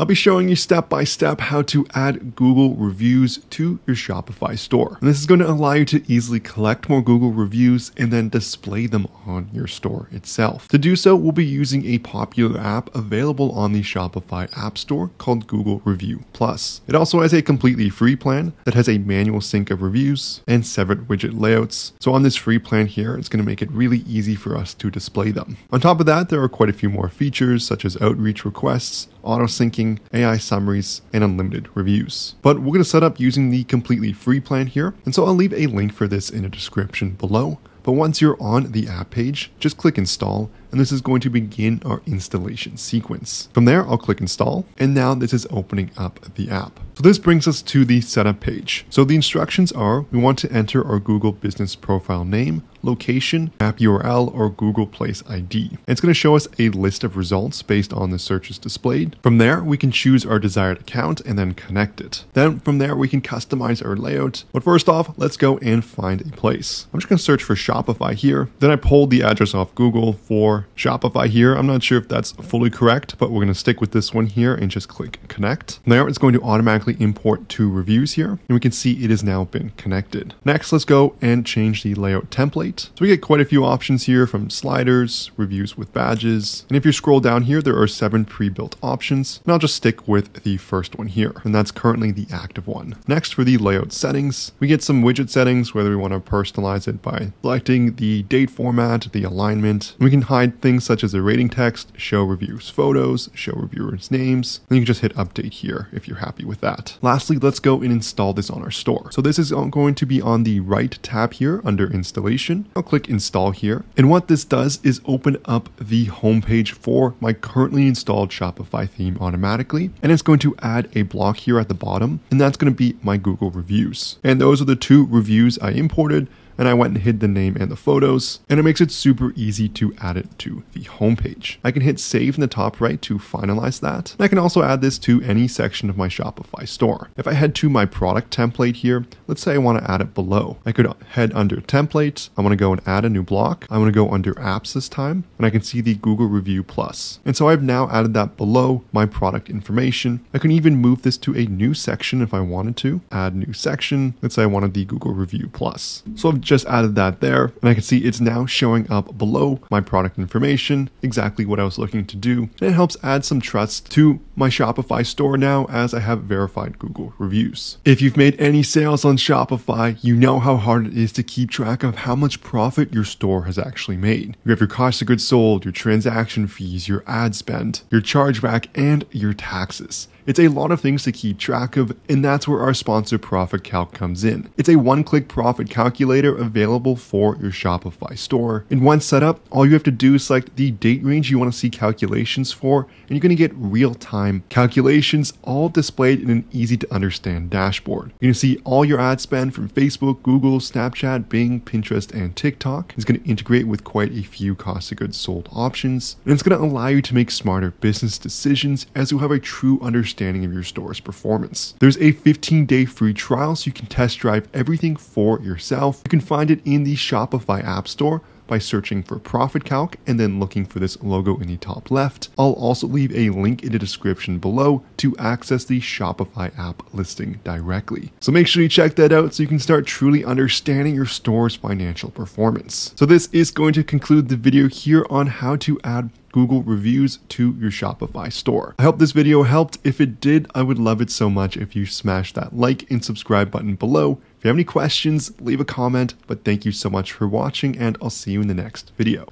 I'll be showing you step by step how to add Google reviews to your Shopify store. And this is going to allow you to easily collect more Google reviews and then display them on your store itself. To do so, we'll be using a popular app available on the Shopify App Store called Google Review Plus. It also has a completely free plan that has a manual sync of reviews and separate widget layouts. So on this free plan here, it's going to make it really easy for us to display them. On top of that, there are quite a few more features such as outreach requests, auto syncing, AI summaries, and unlimited reviews. But we're going to set up using the completely free plan here, and so I'll leave a link for this in the description below. But once you're on the app page, just click install and this is going to begin our installation sequence. From there, I'll click install and now this is opening up the app. So this brings us to the setup page. So the instructions are we want to enter our Google business profile name, location, map URL, or Google Place ID. It's going to show us a list of results based on the searches displayed. From there, we can choose our desired account and then connect it. Then from there, we can customize our layout. But first off, let's go and find a place. I'm just going to search for Shopify here. Then I pulled the address off Google for Shopify here. I'm not sure if that's fully correct, but we're going to stick with this one here and just click connect. There, it's going to automatically import two reviews here, and we can see it has now been connected. Next, let's go and change the layout template. So we get quite a few options here from sliders, reviews with badges, and if you scroll down here, there are seven pre-built options, and I'll just stick with the first one here, and that's currently the active one. Next, for the layout settings, we get some widget settings, whether we want to personalize it by selecting the date format, the alignment. We can hide things such as the rating text, show reviewers photos, show reviewers names, and you can just hit update here if you're happy with that. Lastly, let's go and install this on our store. So this is going to be on the right tab here under installation. I'll click install here. And what this does is open up the homepage for my currently installed Shopify theme automatically. And it's going to add a block here at the bottom, and that's going to be my Google reviews. And those are the two reviews I imported and I went and hid the name and the photos, and it makes it super easy to add it to the homepage. I can hit save in the top right to finalize that. And I can also add this to any section of my Shopify store. If I head to my product template here, let's say I want to add it below. I could head under template, I want to go and add a new block. I want to go under apps this time, and I can see the Google Review Plus. And so I've now added that below my product information. I can even move this to a new section if I wanted to. Add new section. Let's say I wanted the Google Review Plus. So I've just added that there and I can see it's now showing up below my product information, exactly what I was looking to do. And it helps add some trust to my Shopify store now as I have verified Google reviews. If you've made any sales on Shopify, you know how hard it is to keep track of how much profit your store has actually made. You have your cost of goods sold, your transaction fees, your ad spend, your chargeback, and your taxes. It's a lot of things to keep track of, and that's where our sponsor Profit Calc comes in. It's a one click profit calculator available for your Shopify store. In one setup, all you have to do is select the date range you want to see calculations for, and you're going to get real time calculations all displayed in an easy to understand dashboard. You're going to see all your ad spend from Facebook, Google, Snapchat, Bing, Pinterest, and TikTok. It's going to integrate with quite a few cost of goods sold options, and it's going to allow you to make smarter business decisions as you have a true understanding understanding of your store's performance. There's a 15 day free trial so you can test drive everything for yourself. You can find it in the Shopify App Store by searching for Profit Calc and then looking for this logo in the top left. I'll also leave a link in the description below to access the Shopify app listing directly. So make sure you check that out so you can start truly understanding your store's financial performance. So this is going to conclude the video here on how to add Google reviews to your Shopify store. I hope this video helped. If it did, I would love it so much if you smash that like and subscribe button below. If you have any questions, leave a comment, but thank you so much for watching and I'll see you in the next video.